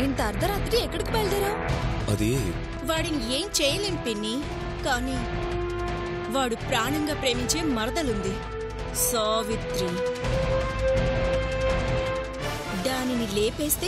ఇంత అర్ధరాత్రి ఎక్కడికి బయలుదేరావు? అది వాడిని ఏం చేయలేం పిన్ని. కానీ వాడు ప్రాణంగా ప్రేమించే మరదలుంది. సావిత్రి. దానిని లేపేస్తే